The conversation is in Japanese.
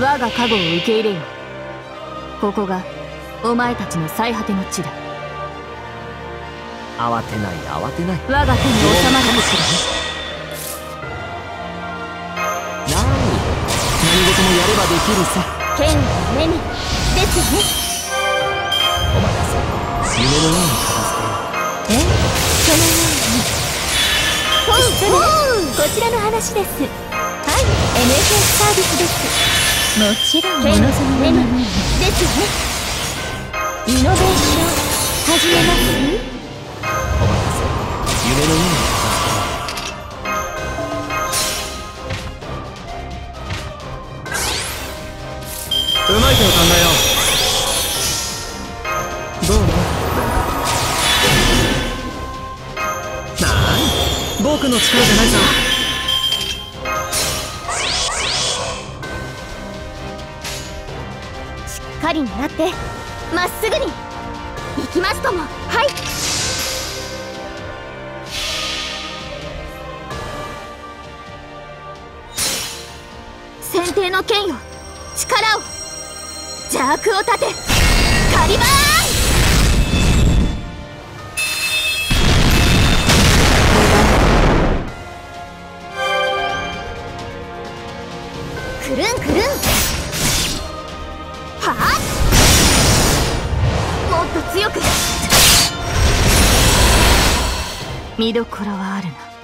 我が加護を受け入れよ。ここがお前たちの最果ての地だ。慌てない慌てない。我が手に収まる。かし何何事もやればできるさ。剣は目に。ですね。お任せ。夢のように片付けよう。え？そのように。ほう。こちらの話です。はい。NHS サービスです。もちろん剣望み目のままにです。ねイノベーション始めますお任せ。夢のように片付けようまい手を考えようどうもなに僕の力じゃないさ狩りになってまっすぐに。行きますとも。はい。先帝の剣よ。力を。邪悪を立て。カリバー見どころはあるな